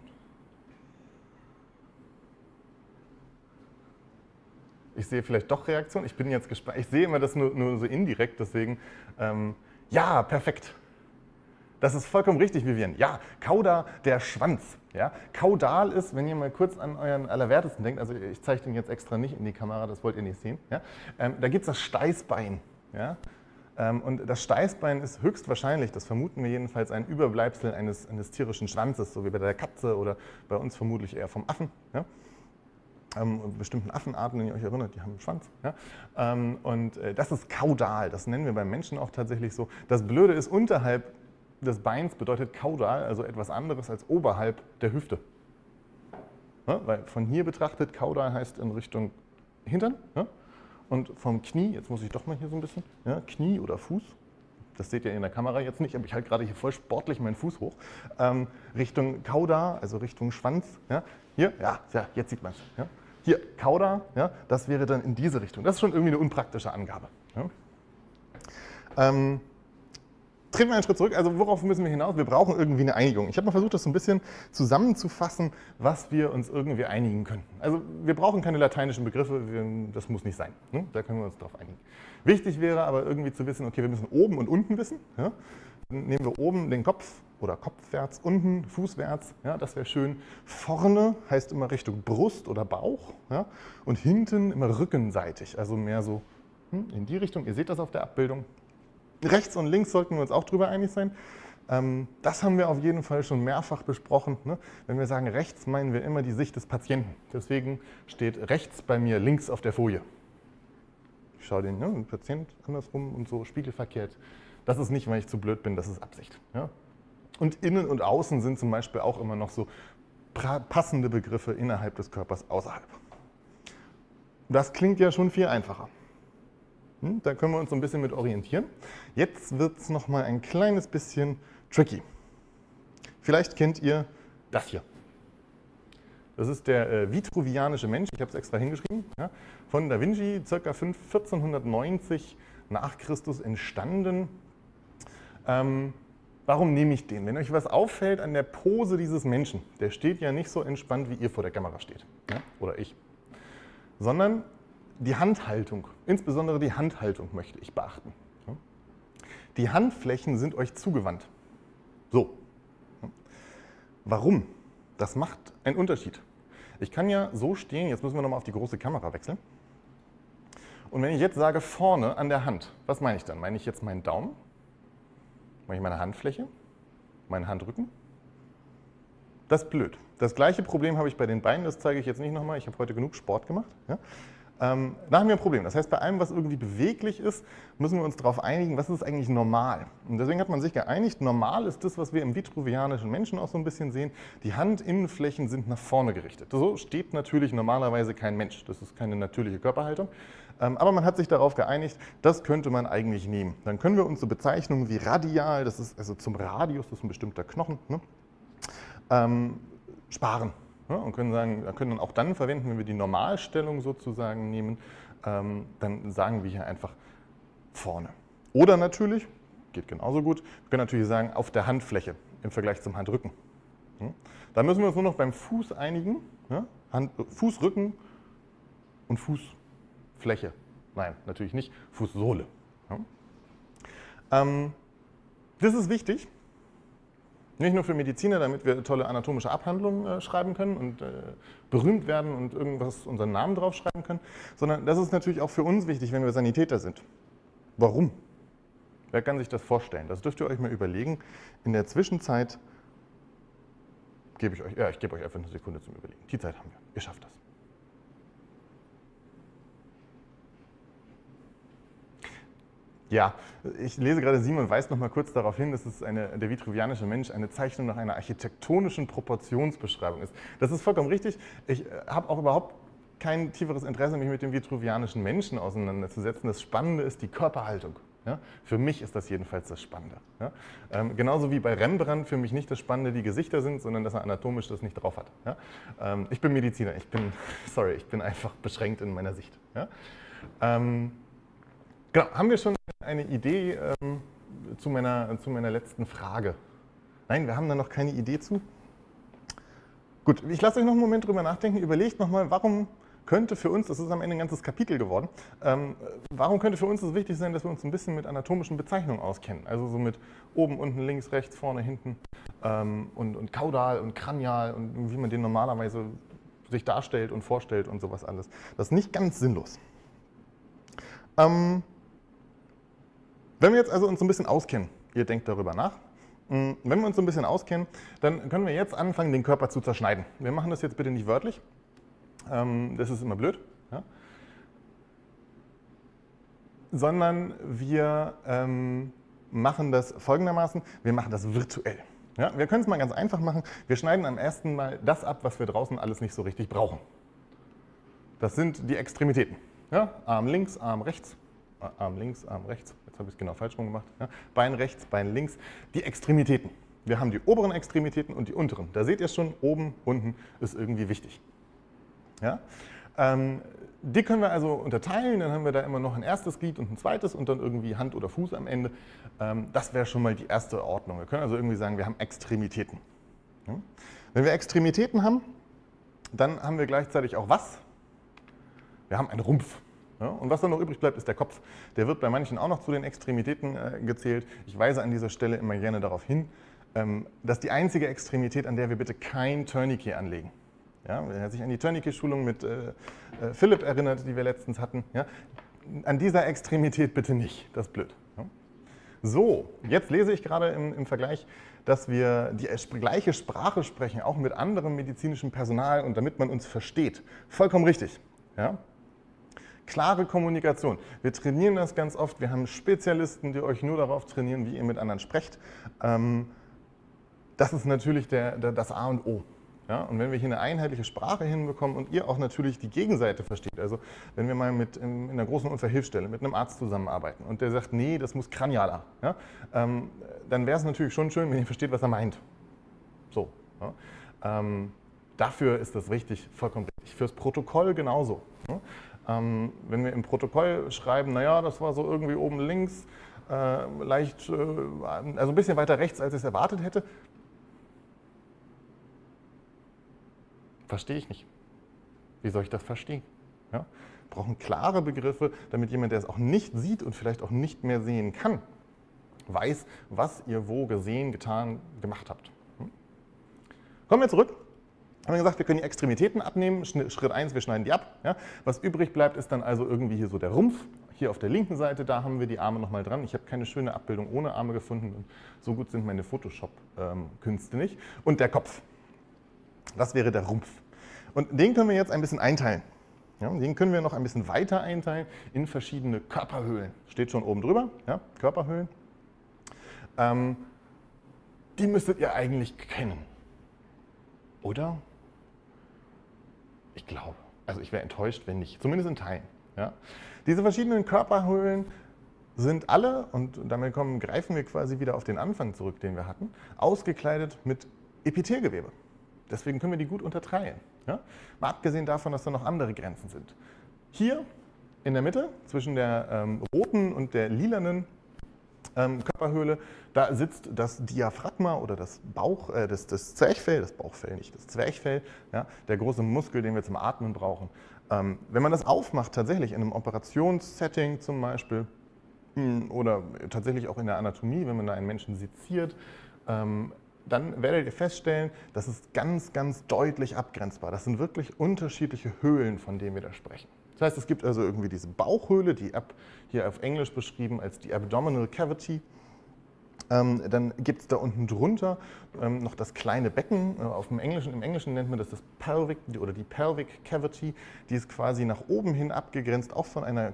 Ich sehe vielleicht doch Reaktion. Ich bin jetzt gespannt. Ich sehe immer das nur, nur so indirekt, deswegen. Ähm, ja, perfekt. Das ist vollkommen richtig, Vivian. Ja, Kauda, der Schwanz. Ja? Kaudal ist, wenn ihr mal kurz an euren Allerwertesten denkt, also ich zeige den jetzt extra nicht in die Kamera, das wollt ihr nicht sehen. Ja? Ähm, da gibt es das Steißbein. Ja? Ähm, und das Steißbein ist höchstwahrscheinlich, das vermuten wir jedenfalls, ein Überbleibsel eines, eines tierischen Schwanzes, so wie bei der Katze oder bei uns vermutlich eher vom Affen. Ja? Ähm, bestimmten Affenarten, wenn ihr euch erinnert, die haben einen Schwanz. Ja? Ähm, und äh, das ist kaudal, das nennen wir beim Menschen auch tatsächlich so. Das Blöde ist, unterhalb des Beins bedeutet kaudal, also etwas anderes als oberhalb der Hüfte. Ja? Weil von hier betrachtet, kaudal heißt in Richtung Hintern. Ja? Und vom Knie, jetzt muss ich doch mal hier so ein bisschen, ja, Knie oder Fuß, das seht ihr in der Kamera jetzt nicht, aber ich halte gerade hier voll sportlich meinen Fuß hoch, ähm, Richtung Kauda, also Richtung Schwanz. Ja, hier, ja, ja jetzt sieht man es. Ja. Hier, Kauda, ja, das wäre dann in diese Richtung. Das ist schon irgendwie eine unpraktische Angabe. Ja. Ähm, treten wir einen Schritt zurück. Also worauf müssen wir hinaus? Wir brauchen irgendwie eine Einigung. Ich habe mal versucht, das so ein bisschen zusammenzufassen, was wir uns irgendwie einigen könnten. Also wir brauchen keine lateinischen Begriffe, das muss nicht sein. Ne? Da können wir uns darauf einigen. Wichtig wäre aber irgendwie zu wissen, okay, wir müssen oben und unten wissen. Ja? Dann nehmen wir oben den Kopf oder kopfwärts, unten fußwärts, ja, das wäre schön. Vorne heißt immer Richtung Brust oder Bauch ja? und hinten immer rückenseitig, also mehr so hm, in die Richtung. Ihr seht das auf der Abbildung. Rechts und links sollten wir uns auch drüber einig sein. Ähm, das haben wir auf jeden Fall schon mehrfach besprochen. Ne? Wenn wir sagen rechts, meinen wir immer die Sicht des Patienten. Deswegen steht rechts bei mir links auf der Folie. Ich schaue den, ne, Patient andersrum und so spiegelverkehrt. Das ist nicht, weil ich zu blöd bin, das ist Absicht. Und innen und außen sind zum Beispiel auch immer noch so passende Begriffe innerhalb des Körpers außerhalb. Das klingt ja schon viel einfacher. Hm, da können wir uns so ein bisschen mit orientieren. Jetzt wird es noch mal ein kleines bisschen tricky. Vielleicht kennt ihr das hier. Das ist der äh, vitruvianische Mensch, ich habe es extra hingeschrieben, ja, von Da Vinci, ca. 1490 nach Christus entstanden. Ähm, warum nehme ich den? Wenn euch was auffällt an der Pose dieses Menschen, der steht ja nicht so entspannt, wie ihr vor der Kamera steht, ja, oder ich, sondern die Handhaltung, insbesondere die Handhaltung möchte ich beachten. Die Handflächen sind euch zugewandt. So. Warum? Das macht einen Unterschied. Ich kann ja so stehen, jetzt müssen wir nochmal auf die große Kamera wechseln. Und wenn ich jetzt sage vorne an der Hand, was meine ich dann? Meine ich jetzt meinen Daumen? Meine ich meine Handfläche? Meinen Handrücken? Das ist blöd. Das gleiche Problem habe ich bei den Beinen, das zeige ich jetzt nicht nochmal. Ich habe heute genug Sport gemacht. Ja? Ähm, da haben wir ein Problem. Das heißt, bei allem, was irgendwie beweglich ist, müssen wir uns darauf einigen, was ist eigentlich normal. Und deswegen hat man sich geeinigt, normal ist das, was wir im vitruvianischen Menschen auch so ein bisschen sehen. Die Handinnenflächen sind nach vorne gerichtet. So steht natürlich normalerweise kein Mensch. Das ist keine natürliche Körperhaltung. Ähm, aber man hat sich darauf geeinigt, das könnte man eigentlich nehmen. Dann können wir uns so Bezeichnungen wie radial, das ist also zum Radius, das ist ein bestimmter Knochen, ne, ähm, sparen. Ja, und können, sagen, können dann auch dann verwenden, wenn wir die Normalstellung sozusagen nehmen, ähm, dann sagen wir hier einfach vorne. Oder natürlich, geht genauso gut, wir können natürlich sagen auf der Handfläche im Vergleich zum Handrücken. Ja, da müssen wir uns nur noch beim Fuß einigen. Ja, Hand, Fußrücken und Fußfläche. Nein, natürlich nicht. Fußsohle. Ähm, das ist wichtig, nicht nur für Mediziner, damit wir tolle anatomische Abhandlungen äh, schreiben können und äh, berühmt werden und irgendwas unseren Namen draufschreiben können, sondern das ist natürlich auch für uns wichtig, wenn wir Sanitäter sind. Warum? Wer kann sich das vorstellen? Das dürft ihr euch mal überlegen. In der Zwischenzeit gebe ich euch, ja, ich gebe euch einfach eine Sekunde zum Überlegen. Die Zeit haben wir. Ihr schafft das. Ja, ich lese gerade Simon weist noch mal kurz darauf hin, dass es eine, der vitruvianische Mensch eine Zeichnung nach einer architektonischen Proportionsbeschreibung ist. Das ist vollkommen richtig. Ich äh, habe auch überhaupt kein tieferes Interesse, mich mit dem vitruvianischen Menschen auseinanderzusetzen. Das Spannende ist die Körperhaltung. Ja? Für mich ist das jedenfalls das Spannende. Ja? Ähm, genauso wie bei Rembrandt für mich nicht das Spannende die Gesichter sind, sondern dass er anatomisch das nicht drauf hat. Ja? Ähm, ich bin Mediziner, ich bin, sorry, ich bin einfach beschränkt in meiner Sicht. Ähm, Genau, haben wir schon eine Idee ähm, zu, meiner, zu meiner letzten Frage? Nein, wir haben da noch keine Idee zu. Gut, ich lasse euch noch einen Moment drüber nachdenken. Überlegt nochmal, warum könnte für uns, das ist am Ende ein ganzes Kapitel geworden, ähm, warum könnte für uns es wichtig sein, dass wir uns ein bisschen mit anatomischen Bezeichnungen auskennen? Also so mit oben, unten, links, rechts, vorne, hinten ähm, und, und kaudal und kranial und wie man den normalerweise sich darstellt und vorstellt und sowas alles. Das ist nicht ganz sinnlos. Ähm, wenn wir jetzt also uns ein bisschen auskennen, ihr denkt darüber nach, hm, wenn wir uns ein bisschen auskennen, dann können wir jetzt anfangen, den Körper zu zerschneiden. Wir machen das jetzt bitte nicht wörtlich, ähm, das ist immer blöd, ja? sondern wir ähm, machen das folgendermaßen, wir machen das virtuell. Ja? Wir können es mal ganz einfach machen, wir schneiden am ersten Mal das ab, was wir draußen alles nicht so richtig brauchen. Das sind die Extremitäten. Ja? Arm links, Arm rechts, Arm links, Arm rechts, jetzt habe ich es genau falsch rum gemacht, ja? Bein rechts, Bein links, die Extremitäten. Wir haben die oberen Extremitäten und die unteren. Da seht ihr schon, oben, unten ist irgendwie wichtig. Ja? Ähm, die können wir also unterteilen, dann haben wir da immer noch ein erstes Glied und ein zweites und dann irgendwie Hand oder Fuß am Ende. Ähm, das wäre schon mal die erste Ordnung. Wir können also irgendwie sagen, wir haben Extremitäten. Ja? Wenn wir Extremitäten haben, dann haben wir gleichzeitig auch was? Wir haben einen Rumpf. Ja, und was dann noch übrig bleibt, ist der Kopf. Der wird bei manchen auch noch zu den Extremitäten äh, gezählt. Ich weise an dieser Stelle immer gerne darauf hin, ähm, dass die einzige Extremität, an der wir bitte kein Tourniquet anlegen. Ja, wer sich an die Tourniquet-Schulung mit äh, äh, Philipp erinnert, die wir letztens hatten, ja, an dieser Extremität bitte nicht. Das ist blöd. Ja. So, jetzt lese ich gerade im, im Vergleich, dass wir die gleiche Sprache sprechen, auch mit anderem medizinischem Personal und damit man uns versteht. Vollkommen richtig. Ja? Klare Kommunikation. Wir trainieren das ganz oft. Wir haben Spezialisten, die euch nur darauf trainieren, wie ihr mit anderen sprecht. Ähm, das ist natürlich der, der, das A und O. Ja, und wenn wir hier eine einheitliche Sprache hinbekommen und ihr auch natürlich die Gegenseite versteht, also wenn wir mal mit in, in einer großen Unfallhilfsstelle mit einem Arzt zusammenarbeiten und der sagt, nee, das muss kranialer, ja, ähm, dann wäre es natürlich schon schön, wenn ihr versteht, was er meint. So. Ja. Ähm, dafür ist das richtig, vollkommen richtig. Fürs Protokoll genauso. Ja. Ähm, wenn wir im Protokoll schreiben, naja, das war so irgendwie oben links, äh, leicht, äh, also ein bisschen weiter rechts, als ich es erwartet hätte, verstehe ich nicht. Wie soll ich das verstehen? Ja? brauchen klare Begriffe, damit jemand, der es auch nicht sieht und vielleicht auch nicht mehr sehen kann, weiß, was ihr wo gesehen, getan, gemacht habt. Hm? Kommen wir zurück haben wir gesagt, wir können die Extremitäten abnehmen. Schritt 1, wir schneiden die ab. Ja. Was übrig bleibt, ist dann also irgendwie hier so der Rumpf. Hier auf der linken Seite, da haben wir die Arme nochmal dran. Ich habe keine schöne Abbildung ohne Arme gefunden. Und so gut sind meine Photoshop-Künste nicht. Und der Kopf. Das wäre der Rumpf. Und den können wir jetzt ein bisschen einteilen. Ja, den können wir noch ein bisschen weiter einteilen in verschiedene Körperhöhlen. Steht schon oben drüber, ja, Körperhöhlen. Ähm, die müsstet ihr eigentlich kennen. Oder? Ich glaube. Also ich wäre enttäuscht, wenn nicht. Zumindest in Teilen. Ja? Diese verschiedenen Körperhöhlen sind alle, und damit kommen, greifen wir quasi wieder auf den Anfang zurück, den wir hatten, ausgekleidet mit Epithelgewebe. Deswegen können wir die gut unterteilen. Ja? Mal abgesehen davon, dass da noch andere Grenzen sind. Hier in der Mitte, zwischen der ähm, roten und der lilanen ähm, Körperhöhle, da sitzt das Diaphragma oder das Bauch, äh, das, das Zwerchfell, das Bauchfell nicht, das Zwerchfell, ja, der große Muskel, den wir zum Atmen brauchen. Ähm, wenn man das aufmacht, tatsächlich in einem Operationssetting zum Beispiel, hm, oder tatsächlich auch in der Anatomie, wenn man da einen Menschen seziert, ähm, dann werdet ihr feststellen, das ist ganz, ganz deutlich abgrenzbar. Das sind wirklich unterschiedliche Höhlen, von denen wir da sprechen. Das heißt, es gibt also irgendwie diese Bauchhöhle, die ab, hier auf Englisch beschrieben als die Abdominal Cavity. Ähm, dann gibt es da unten drunter ähm, noch das kleine Becken. Äh, auf dem Englischen, Im Englischen nennt man das das Pelvic oder die Pelvic Cavity. Die ist quasi nach oben hin abgegrenzt, auch von einer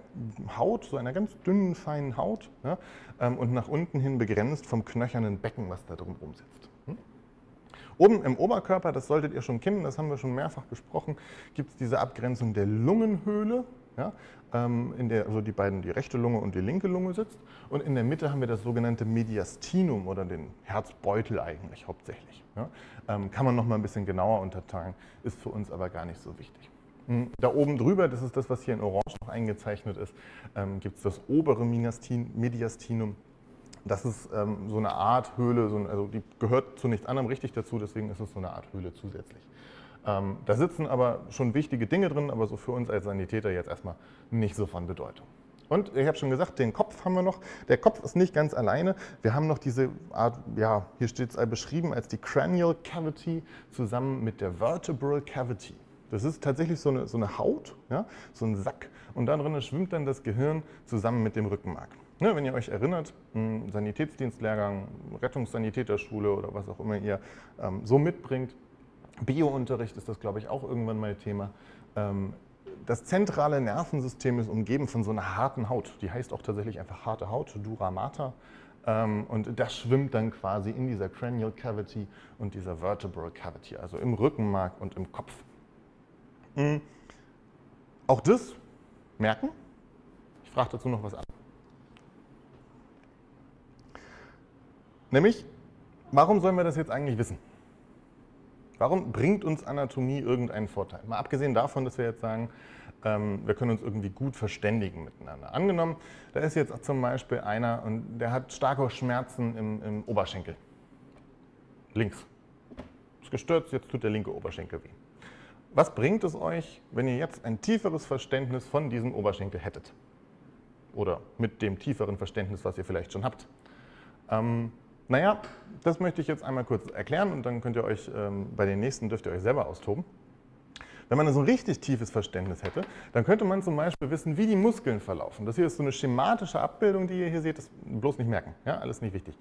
Haut, so einer ganz dünnen, feinen Haut. Ja, ähm, und nach unten hin begrenzt vom knöchernen Becken, was da drumherum sitzt. Oben im Oberkörper, das solltet ihr schon kennen, das haben wir schon mehrfach besprochen, gibt es diese Abgrenzung der Lungenhöhle, ja, ähm, in der also die beiden, die rechte Lunge und die linke Lunge sitzt. Und in der Mitte haben wir das sogenannte Mediastinum oder den Herzbeutel eigentlich hauptsächlich. Ja. Ähm, kann man noch mal ein bisschen genauer unterteilen, ist für uns aber gar nicht so wichtig. Hm, da oben drüber, das ist das, was hier in Orange noch eingezeichnet ist, ähm, gibt es das obere Mediastinum das ist ähm, so eine Art Höhle, so ein, also die gehört zu nichts anderem richtig dazu, deswegen ist es so eine Art Höhle zusätzlich. Ähm, da sitzen aber schon wichtige Dinge drin, aber so für uns als Sanitäter jetzt erstmal nicht so von Bedeutung. Und ich habe schon gesagt, den Kopf haben wir noch. Der Kopf ist nicht ganz alleine. Wir haben noch diese Art, ja, hier steht es beschrieben als die Cranial Cavity zusammen mit der Vertebral Cavity. Das ist tatsächlich so eine, so eine Haut, ja, so ein Sack. Und da drin schwimmt dann das Gehirn zusammen mit dem Rückenmark. Ja, wenn ihr euch erinnert, Sanitätsdienstlehrgang, Rettungssanitäterschule oder was auch immer ihr ähm, so mitbringt, Biounterricht ist das, glaube ich, auch irgendwann mal Thema. Ähm, das zentrale Nervensystem ist umgeben von so einer harten Haut. Die heißt auch tatsächlich einfach harte Haut, Dura Mater. Ähm, und das schwimmt dann quasi in dieser Cranial Cavity und dieser Vertebral Cavity, also im Rückenmark und im Kopf. Mhm. Auch das merken. Ich frage dazu noch was an. Nämlich, warum sollen wir das jetzt eigentlich wissen? Warum bringt uns Anatomie irgendeinen Vorteil? Mal abgesehen davon, dass wir jetzt sagen, ähm, wir können uns irgendwie gut verständigen miteinander. Angenommen, da ist jetzt zum Beispiel einer und der hat starke Schmerzen im, im Oberschenkel. Links. Ist gestürzt, jetzt tut der linke Oberschenkel weh. Was bringt es euch, wenn ihr jetzt ein tieferes Verständnis von diesem Oberschenkel hättet? Oder mit dem tieferen Verständnis, was ihr vielleicht schon habt? Ähm, naja, das möchte ich jetzt einmal kurz erklären und dann könnt ihr euch ähm, bei den nächsten dürft ihr euch selber austoben. Wenn man so ein richtig tiefes Verständnis hätte, dann könnte man zum Beispiel wissen, wie die Muskeln verlaufen. Das hier ist so eine schematische Abbildung, die ihr hier seht, das bloß nicht merken, ja, alles nicht wichtig.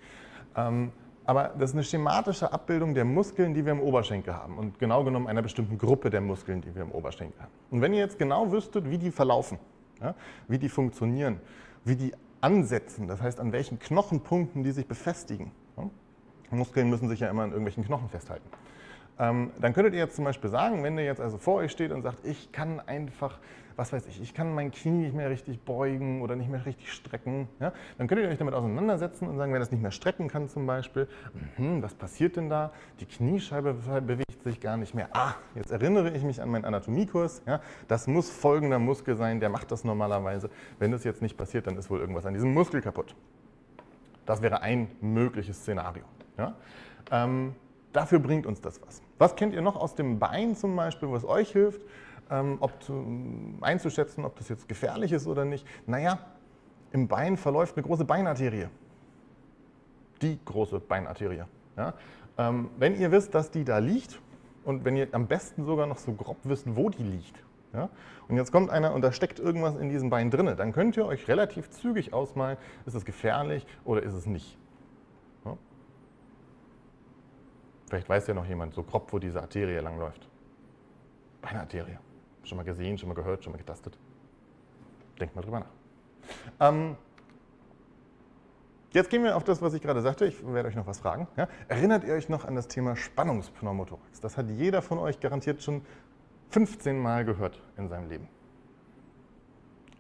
Ähm, aber das ist eine schematische Abbildung der Muskeln, die wir im Oberschenkel haben und genau genommen einer bestimmten Gruppe der Muskeln, die wir im Oberschenkel haben. Und wenn ihr jetzt genau wüsstet, wie die verlaufen, ja, wie die funktionieren, wie die ansetzen, das heißt an welchen Knochenpunkten die sich befestigen, Muskeln müssen sich ja immer an irgendwelchen Knochen festhalten. Ähm, dann könntet ihr jetzt zum Beispiel sagen, wenn ihr jetzt also vor euch steht und sagt, ich kann einfach, was weiß ich, ich kann mein Knie nicht mehr richtig beugen oder nicht mehr richtig strecken, ja, dann könntet ihr euch damit auseinandersetzen und sagen, wenn das nicht mehr strecken kann zum Beispiel, mh, was passiert denn da? Die Kniescheibe bewegt sich gar nicht mehr. Ah, jetzt erinnere ich mich an meinen Anatomiekurs, ja, das muss folgender Muskel sein, der macht das normalerweise. Wenn das jetzt nicht passiert, dann ist wohl irgendwas an diesem Muskel kaputt. Das wäre ein mögliches Szenario. Ja? Ähm, dafür bringt uns das was. Was kennt ihr noch aus dem Bein zum Beispiel, was euch hilft, ähm, ob zu, einzuschätzen, ob das jetzt gefährlich ist oder nicht? Naja, im Bein verläuft eine große Beinarterie. Die große Beinarterie. Ja? Ähm, wenn ihr wisst, dass die da liegt und wenn ihr am besten sogar noch so grob wisst, wo die liegt, ja? Und jetzt kommt einer und da steckt irgendwas in diesem Bein drin, dann könnt ihr euch relativ zügig ausmalen, ist es gefährlich oder ist es nicht. Vielleicht weiß ja noch jemand so grob, wo diese Arterie langläuft. Beinarterie. Schon mal gesehen, schon mal gehört, schon mal getastet. Denkt mal drüber nach. Ähm, jetzt gehen wir auf das, was ich gerade sagte. Ich werde euch noch was fragen. Ja? Erinnert ihr euch noch an das Thema Spannungspneumothorax? Das hat jeder von euch garantiert schon 15 Mal gehört in seinem Leben.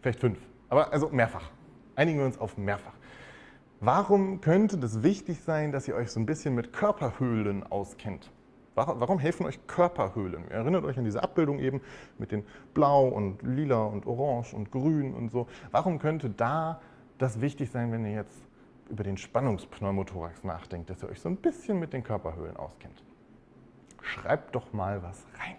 Vielleicht fünf, aber also mehrfach. Einigen wir uns auf mehrfach. Warum könnte das wichtig sein, dass ihr euch so ein bisschen mit Körperhöhlen auskennt? Warum helfen euch Körperhöhlen? Ihr erinnert euch an diese Abbildung eben mit den Blau und Lila und Orange und Grün und so. Warum könnte da das wichtig sein, wenn ihr jetzt über den Spannungspneumothorax nachdenkt, dass ihr euch so ein bisschen mit den Körperhöhlen auskennt? Schreibt doch mal was rein.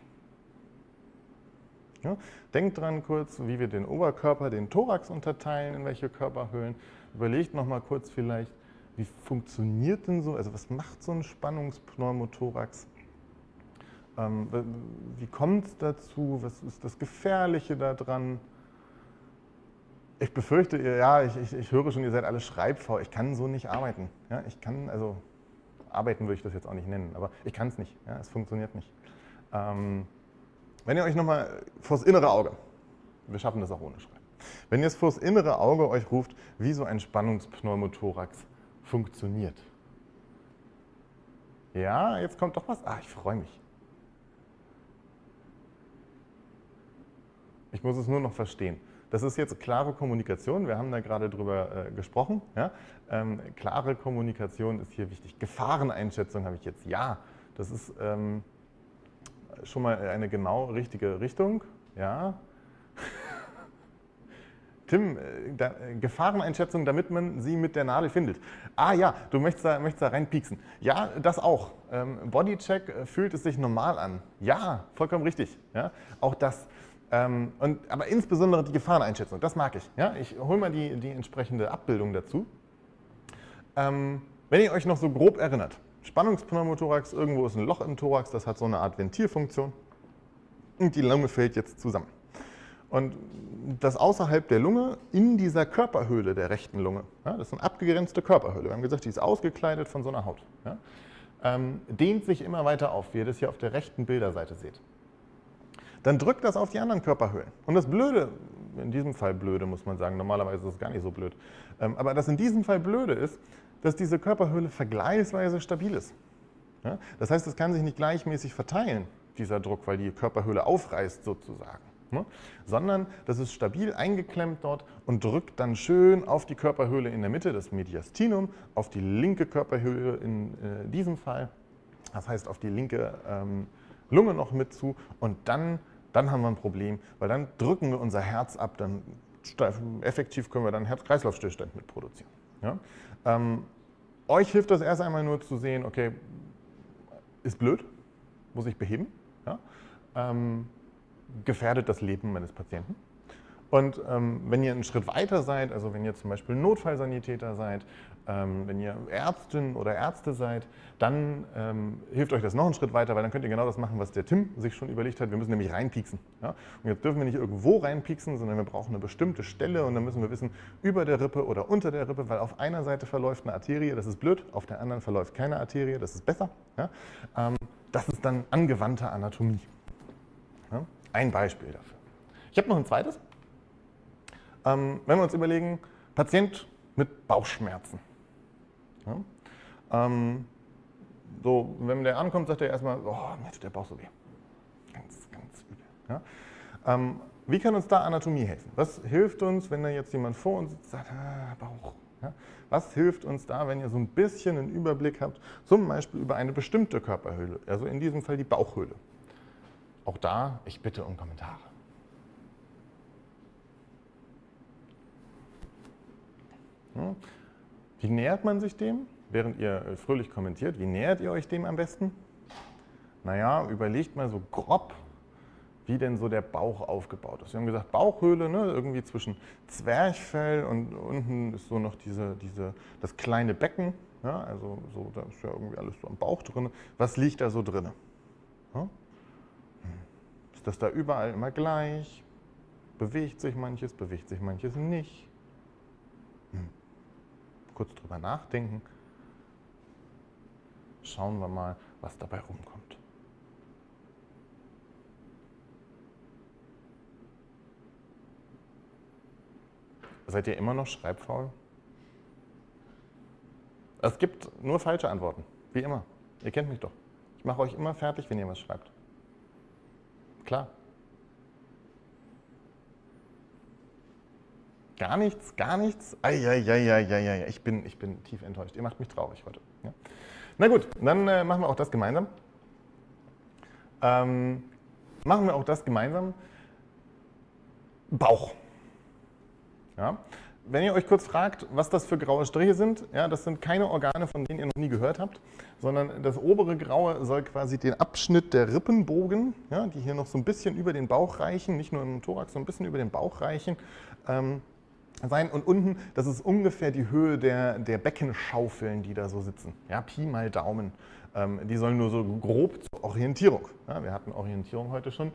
Ja? Denkt dran kurz, wie wir den Oberkörper, den Thorax unterteilen, in welche Körperhöhlen. Überlegt noch mal kurz vielleicht, wie funktioniert denn so, also was macht so ein Spannungspneumothorax? Ähm, wie kommt es dazu? Was ist das Gefährliche daran? Ich befürchte, ja, ich, ich, ich, höre schon, ihr seid alle schreibfaul. Ich kann so nicht arbeiten. Ja, ich kann, also arbeiten würde ich das jetzt auch nicht nennen, aber ich kann es nicht. Ja, es funktioniert nicht. Ähm, wenn ihr euch nochmal vors innere Auge, wir schaffen das auch ohne Schreiben. Wenn ihr es vors innere Auge euch ruft, wie so ein Spannungspneumothorax funktioniert. Ja, jetzt kommt doch was. Ah, ich freue mich. Ich muss es nur noch verstehen. Das ist jetzt klare Kommunikation. Wir haben da gerade drüber äh, gesprochen. Ja? Ähm, klare Kommunikation ist hier wichtig. Gefahreneinschätzung habe ich jetzt. Ja, das ist ähm, schon mal eine genau richtige Richtung. Ja, Tim, äh, da, äh, Gefahreneinschätzung, damit man sie mit der Nadel findet. Ah ja, du möchtest da, möchtest da reinpieksen. Ja, das auch. Ähm, Bodycheck, äh, fühlt es sich normal an? Ja, vollkommen richtig. Ja? Auch das. Ähm, und, aber insbesondere die Gefahreneinschätzung, das mag ich. Ja? Ich hole mal die, die entsprechende Abbildung dazu. Ähm, wenn ihr euch noch so grob erinnert, Spannungspneumothorax, irgendwo ist ein Loch im Thorax, das hat so eine Art Ventilfunktion und die Lunge fällt jetzt zusammen. Und das außerhalb der Lunge, in dieser Körperhöhle der rechten Lunge, ja, das ist eine abgegrenzte Körperhöhle, wir haben gesagt, die ist ausgekleidet von so einer Haut, ja, ähm, dehnt sich immer weiter auf, wie ihr das hier auf der rechten Bilderseite seht. Dann drückt das auf die anderen Körperhöhlen. Und das Blöde, in diesem Fall blöde muss man sagen, normalerweise ist es gar nicht so blöd, ähm, aber das in diesem Fall blöde ist, dass diese Körperhöhle vergleichsweise stabil ist. Ja, das heißt, es kann sich nicht gleichmäßig verteilen, dieser Druck, weil die Körperhöhle aufreißt sozusagen. Ne? Sondern das ist stabil eingeklemmt dort und drückt dann schön auf die Körperhöhle in der Mitte, das Mediastinum, auf die linke Körperhöhle in äh, diesem Fall, das heißt auf die linke ähm, Lunge noch mit zu und dann, dann haben wir ein Problem, weil dann drücken wir unser Herz ab, dann effektiv können wir dann Herz-Kreislauf-Stillstand mit produzieren. Ja? Ähm, euch hilft das erst einmal nur zu sehen, okay, ist blöd, muss ich beheben. Ja? Ähm, gefährdet das Leben meines Patienten. Und ähm, wenn ihr einen Schritt weiter seid, also wenn ihr zum Beispiel Notfallsanitäter seid, ähm, wenn ihr Ärztin oder Ärzte seid, dann ähm, hilft euch das noch einen Schritt weiter, weil dann könnt ihr genau das machen, was der Tim sich schon überlegt hat. Wir müssen nämlich reinpieksen. Ja? Und jetzt dürfen wir nicht irgendwo reinpieksen, sondern wir brauchen eine bestimmte Stelle und dann müssen wir wissen, über der Rippe oder unter der Rippe, weil auf einer Seite verläuft eine Arterie, das ist blöd, auf der anderen verläuft keine Arterie, das ist besser. Ja? Ähm, das ist dann angewandte Anatomie. Ja? Ein Beispiel dafür. Ich habe noch ein zweites. Ähm, wenn wir uns überlegen, Patient mit Bauchschmerzen. Ja? Ähm, so, wenn der ankommt, sagt er erstmal, oh, mir tut der Bauch so weh. Ganz, ganz übel. Ja? Ähm, wie kann uns da Anatomie helfen? Was hilft uns, wenn da jetzt jemand vor uns sitzt sagt, ah, Bauch? Ja? Was hilft uns da, wenn ihr so ein bisschen einen Überblick habt, zum Beispiel über eine bestimmte Körperhöhle, also in diesem Fall die Bauchhöhle? Auch da, ich bitte um Kommentare. Wie nähert man sich dem, während ihr äh, fröhlich kommentiert? Wie nähert ihr euch dem am besten? Naja, überlegt mal so grob, wie denn so der Bauch aufgebaut ist. Wir haben gesagt, Bauchhöhle, ne, irgendwie zwischen Zwerchfell und unten ist so noch diese, diese, das kleine Becken. Ja, also so, da ist ja irgendwie alles so am Bauch drin. Was liegt da so drin? Ja? Ist das da überall immer gleich? Bewegt sich manches, bewegt sich manches nicht? Kurz drüber nachdenken. Schauen wir mal, was dabei rumkommt. Seid ihr immer noch schreibfaul? Es gibt nur falsche Antworten, wie immer. Ihr kennt mich doch. Ich mache euch immer fertig, wenn ihr was schreibt. Klar. Gar nichts, gar nichts. Eieieiei, ich bin, ich bin tief enttäuscht. Ihr macht mich traurig heute. Ja? Na gut, dann äh, machen wir auch das gemeinsam. Ähm, machen wir auch das gemeinsam. Bauch. Ja? Wenn ihr euch kurz fragt, was das für graue Striche sind, ja, das sind keine Organe, von denen ihr noch nie gehört habt, sondern das obere Graue soll quasi den Abschnitt der Rippenbogen, ja, die hier noch so ein bisschen über den Bauch reichen, nicht nur im Thorax, sondern ein bisschen über den Bauch reichen, ähm, sein. Und unten, das ist ungefähr die Höhe der, der Beckenschaufeln, die da so sitzen. Ja, Pi mal Daumen. Ähm, die sollen nur so grob zur Orientierung. Ja, wir hatten Orientierung heute schon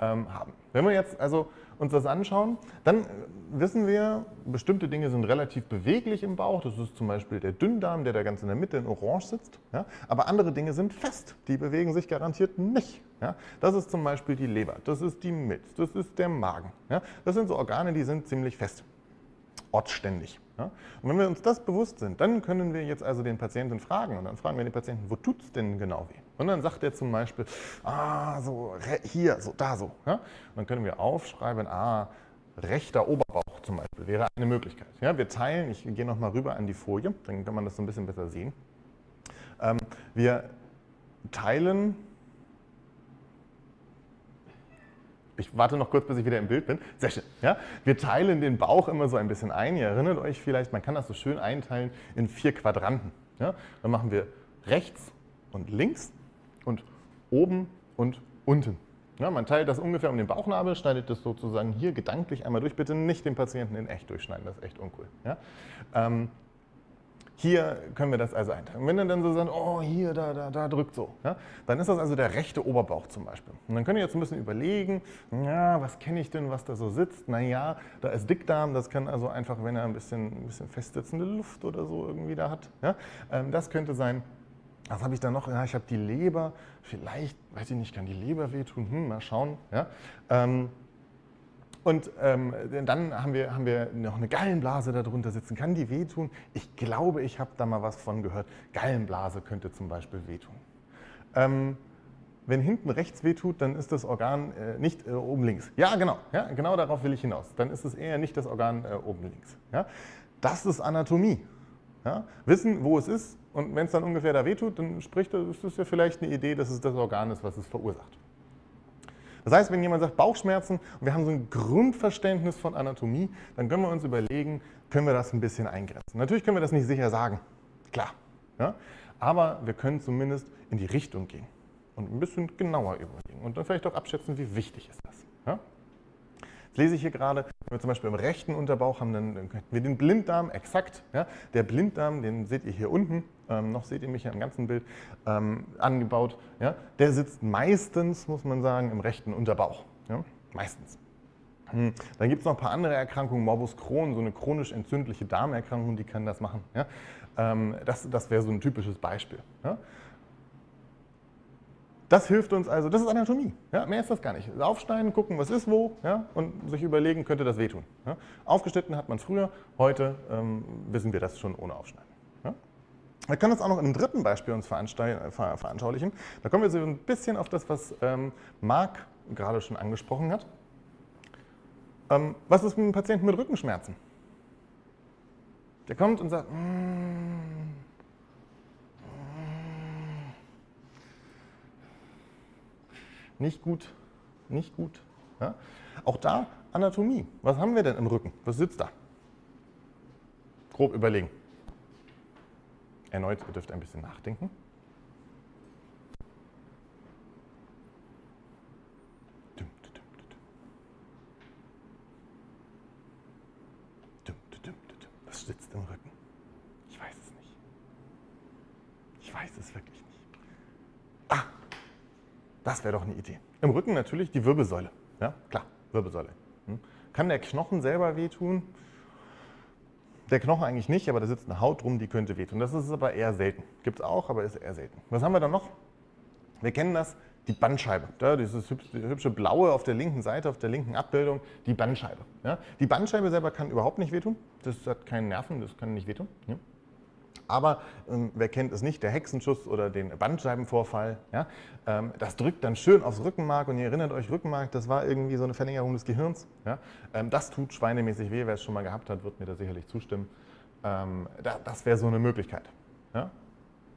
ähm, haben. Wenn wir jetzt also uns das anschauen, dann wissen wir, bestimmte Dinge sind relativ beweglich im Bauch. Das ist zum Beispiel der Dünndarm, der da ganz in der Mitte in Orange sitzt. Ja? Aber andere Dinge sind fest, die bewegen sich garantiert nicht. Ja? Das ist zum Beispiel die Leber, das ist die Milz, das ist der Magen. Ja? Das sind so Organe, die sind ziemlich fest, ortsständig. Ja? Und wenn wir uns das bewusst sind, dann können wir jetzt also den Patienten fragen und dann fragen wir den Patienten, wo tut es denn genau weh? Und dann sagt er zum Beispiel, ah, so hier, so da so. Ja? Und dann können wir aufschreiben, ah, rechter Oberbauch zum Beispiel wäre eine Möglichkeit. Ja, wir teilen, ich gehe nochmal rüber an die Folie, dann kann man das so ein bisschen besser sehen. Ähm, wir teilen Ich warte noch kurz, bis ich wieder im Bild bin. Sehr schön. Ja? Wir teilen den Bauch immer so ein bisschen ein. Ihr erinnert euch vielleicht, man kann das so schön einteilen in vier Quadranten. Ja? Dann machen wir rechts und links und oben und unten. Ja, man teilt das ungefähr um den Bauchnabel, schneidet das sozusagen hier gedanklich einmal durch. Bitte nicht den Patienten in echt durchschneiden, das ist echt uncool. Ja? Ähm, hier können wir das also einteilen. Wenn ihr dann so sagt, oh, hier, da, da, da drückt so, ja, dann ist das also der rechte Oberbauch zum Beispiel. Und dann könnt ihr jetzt ein bisschen überlegen, ja, was kenne ich denn, was da so sitzt? Naja, da ist Dickdarm, das kann also einfach, wenn er ein bisschen, ein bisschen festsitzende Luft oder so irgendwie da hat, ja, ähm, das könnte sein, was habe ich da noch? Ja, ich habe die Leber. Vielleicht, weiß ich nicht, kann die Leber wehtun? Hm, mal schauen. Ja? Ähm, und ähm, dann haben wir, haben wir noch eine Gallenblase darunter sitzen. Kann die wehtun? Ich glaube, ich habe da mal was von gehört. Gallenblase könnte zum Beispiel wehtun. Ähm, wenn hinten rechts wehtut, dann ist das Organ äh, nicht äh, oben links. Ja, genau. Ja, genau darauf will ich hinaus. Dann ist es eher nicht das Organ äh, oben links. Ja? Das ist Anatomie. Ja? Wissen, wo es ist, und wenn es dann ungefähr da wehtut, dann spricht ist das ja vielleicht eine Idee, dass es das Organ ist, was es verursacht. Das heißt, wenn jemand sagt Bauchschmerzen und wir haben so ein Grundverständnis von Anatomie, dann können wir uns überlegen, können wir das ein bisschen eingrenzen. Natürlich können wir das nicht sicher sagen, klar. Ja? Aber wir können zumindest in die Richtung gehen und ein bisschen genauer überlegen und dann vielleicht auch abschätzen, wie wichtig ist das. Ja? Jetzt lese ich hier gerade, wenn wir zum Beispiel im rechten Unterbauch haben, dann könnten wir den Blinddarm, exakt. Ja, der Blinddarm, den seht ihr hier unten, ähm, noch seht ihr mich ja im ganzen Bild, ähm, angebaut. Ja, der sitzt meistens, muss man sagen, im rechten Unterbauch. Ja, meistens. Hm. Dann gibt es noch ein paar andere Erkrankungen, Morbus Crohn, so eine chronisch entzündliche Darmerkrankung, die kann das machen. Ja? Ähm, das das wäre so ein typisches Beispiel. Ja? Das hilft uns also, das ist Anatomie. Ja, mehr ist das gar nicht. Aufschneiden, gucken, was ist wo ja, und sich überlegen, könnte das wehtun. Ja. Aufgeschnitten hat man es früher, heute ähm, wissen wir das schon ohne Aufschneiden. Ja. Wir können das auch noch in dritten Beispiel uns veranschaulichen. Da kommen wir so ein bisschen auf das, was ähm, Marc gerade schon angesprochen hat. Ähm, was ist mit einem Patienten mit Rückenschmerzen? Der kommt und sagt, mm, nicht gut, nicht gut. Ja? Auch da Anatomie. Was haben wir denn im Rücken? Was sitzt da? Grob überlegen. Erneut, ihr dürft ein bisschen nachdenken. Was sitzt im Rücken? Ich weiß es nicht. Ich weiß es wirklich nicht. Das wäre doch eine Idee. Im Rücken natürlich die Wirbelsäule. Ja, klar, Wirbelsäule. Hm. Kann der Knochen selber wehtun? Der Knochen eigentlich nicht, aber da sitzt eine Haut drum, die könnte wehtun. Das ist aber eher selten. Gibt es auch, aber ist eher selten. Was haben wir dann noch? Wir kennen das, die Bandscheibe. Ja, dieses hübsche Blaue auf der linken Seite, auf der linken Abbildung, die Bandscheibe. Ja, die Bandscheibe selber kann überhaupt nicht wehtun. Das hat keinen Nerven, das kann nicht wehtun. Ja. Aber ähm, wer kennt es nicht, der Hexenschuss oder den Bandscheibenvorfall, ja, ähm, das drückt dann schön aufs Rückenmark und ihr erinnert euch, Rückenmark, das war irgendwie so eine Verlängerung des Gehirns. Ja. Ähm, das tut schweinemäßig weh, wer es schon mal gehabt hat, wird mir da sicherlich zustimmen. Ähm, da, das wäre so eine Möglichkeit. Ja.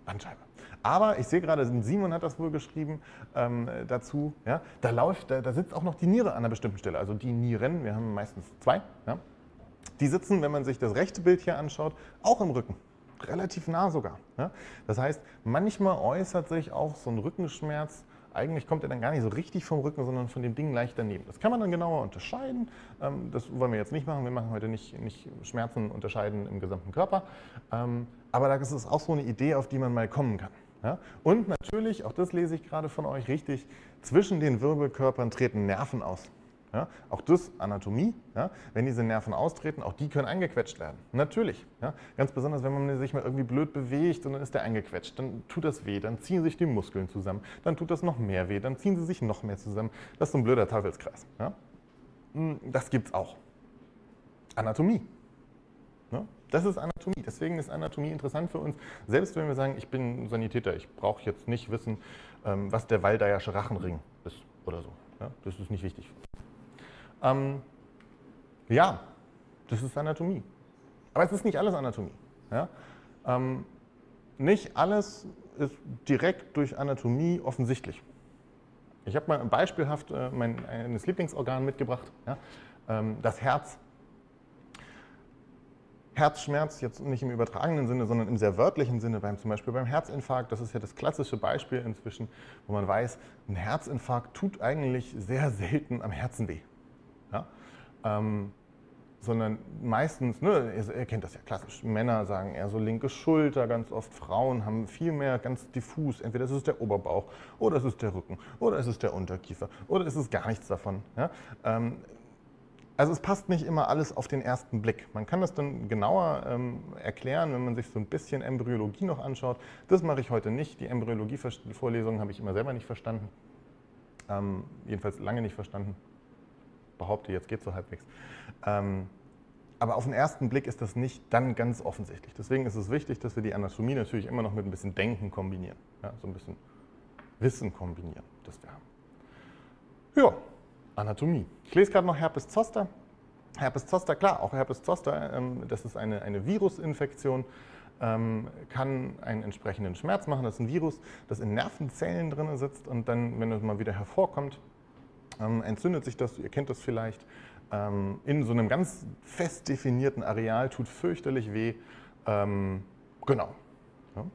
Bandscheibe. Aber ich sehe gerade, Simon hat das wohl geschrieben ähm, dazu, ja, da, läuft, da, da, sitzt auch noch die Niere an einer bestimmten Stelle. Also die Nieren, wir haben meistens zwei, ja, die sitzen, wenn man sich das rechte Bild hier anschaut, auch im Rücken relativ nah sogar. Ja? Das heißt, manchmal äußert sich auch so ein Rückenschmerz, eigentlich kommt er dann gar nicht so richtig vom Rücken, sondern von dem Ding leicht daneben. Das kann man dann genauer unterscheiden. Ähm, das wollen wir jetzt nicht machen. Wir machen heute nicht, nicht Schmerzen unterscheiden im gesamten Körper. Ähm, aber das ist auch so eine Idee, auf die man mal kommen kann. Und natürlich, auch das lese ich gerade von euch richtig, zwischen den Wirbelkörpern treten Nerven aus. Ja, auch das Anatomie, ja, wenn diese Nerven austreten, auch die können eingequetscht werden. Natürlich. Ja, ganz besonders, wenn man sich mal irgendwie blöd bewegt und dann ist der eingequetscht, dann tut das weh, dann ziehen sich die Muskeln zusammen, dann tut das noch mehr weh, dann ziehen sie sich noch mehr zusammen. Das ist so ein blöder Teufelskreis. Ja. Hm, das gibt es auch. Anatomie. Ja, das ist Anatomie. Deswegen ist Anatomie interessant für uns. Selbst wenn wir sagen, ich bin Sanitäter, ich brauche jetzt nicht wissen, ähm, was der Waldeyersche Rachenring ist oder so. Das ist nicht wichtig. Ähm, ja, das ist Anatomie. Aber es ist nicht alles Anatomie. Ja? Ähm, nicht alles ist direkt durch Anatomie offensichtlich. Ich habe mal beispielhaft äh, mein eines Lieblingsorgan mitgebracht, ja? ähm, das Herz. Herzschmerz jetzt nicht im übertragenen Sinne, sondern im sehr wörtlichen Sinne, beim, zum Beispiel beim Herzinfarkt. Das ist ja das klassische Beispiel inzwischen, wo man weiß, ein Herzinfarkt tut eigentlich sehr selten am Herzen weh. Ähm, sondern meistens, ne, ihr kennt das ja klassisch, Männer sagen eher so linke Schulter ganz oft, Frauen haben viel mehr ganz diffus, entweder ist es der Oberbauch oder ist es der Rücken oder ist es der Unterkiefer oder ist es gar nichts davon. Ja? Ähm, also es passt nicht immer alles auf den ersten Blick. Man kann das dann genauer ähm, erklären, wenn man sich so ein bisschen Embryologie noch anschaut. Das mache ich heute nicht. Die Embryologie-Vorlesungen habe ich immer selber nicht verstanden. Ähm, jedenfalls lange nicht verstanden. Behaupte, jetzt geht es so halbwegs. Ähm, aber auf den ersten Blick ist das nicht dann ganz offensichtlich. Deswegen ist es wichtig, dass wir die Anatomie natürlich immer noch mit ein bisschen Denken kombinieren. Ja, so ein bisschen Wissen kombinieren, das wir haben. Ja, Anatomie. Ich lese gerade noch Herpes zoster. Herpes zoster, klar, auch Herpes zoster, ähm, das ist eine, eine Virusinfektion, ähm, kann einen entsprechenden Schmerz machen. Das ist ein Virus, das in Nervenzellen drin sitzt und dann, wenn es mal wieder hervorkommt, ähm, entzündet sich das, ihr kennt das vielleicht, in so einem ganz fest definierten Areal, tut fürchterlich weh. Genau,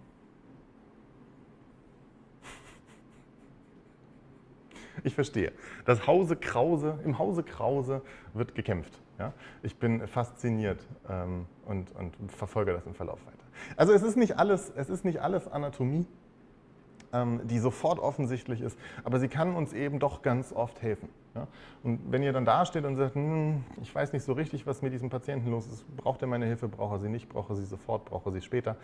Ich verstehe. Das Hause Krause, im Hause Krause wird gekämpft. Ja? Ich bin fasziniert ähm, und, und verfolge das im Verlauf weiter. Also es ist nicht alles, es ist nicht alles Anatomie, ähm, die sofort offensichtlich ist, aber sie kann uns eben doch ganz oft helfen. Ja? Und wenn ihr dann dasteht und sagt, hm, ich weiß nicht so richtig, was mit diesem Patienten los ist, braucht er meine Hilfe, braucht er sie nicht, braucht er sie sofort, braucht er sie später,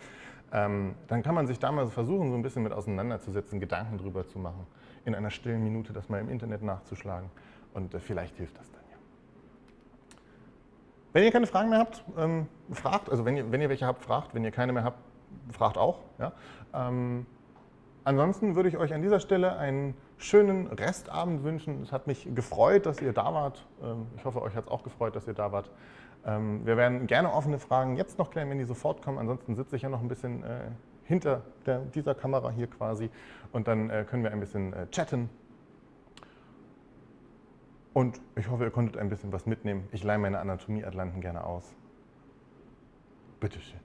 ähm, dann kann man sich da mal versuchen, so ein bisschen mit auseinanderzusetzen, Gedanken drüber zu machen, in einer stillen Minute das mal im Internet nachzuschlagen und äh, vielleicht hilft das dann ja. Wenn ihr keine Fragen mehr habt, ähm, fragt, also wenn ihr, wenn ihr welche habt, fragt, wenn ihr keine mehr habt, fragt auch. Ja? Ähm, ansonsten würde ich euch an dieser Stelle einen schönen Restabend wünschen. Es hat mich gefreut, dass ihr da wart. Ähm, ich hoffe, euch hat es auch gefreut, dass ihr da wart. Ähm, wir werden gerne offene Fragen jetzt noch klären, wenn die sofort kommen. Ansonsten sitze ich ja noch ein bisschen äh, hinter dieser Kamera hier quasi und dann äh, können wir ein bisschen äh, chatten. Und ich hoffe, ihr konntet ein bisschen was mitnehmen. Ich leihe meine Anatomie-Atlanten gerne aus. Bitteschön.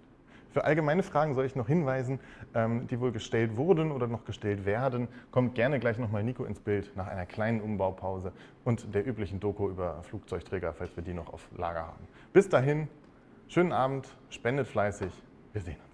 Für allgemeine Fragen soll ich noch hinweisen, ähm, die wohl gestellt wurden oder noch gestellt werden. Kommt gerne gleich nochmal Nico ins Bild nach einer kleinen Umbaupause und der üblichen Doku über Flugzeugträger, falls wir die noch auf Lager haben. Bis dahin, schönen Abend, spendet fleißig, wir sehen uns.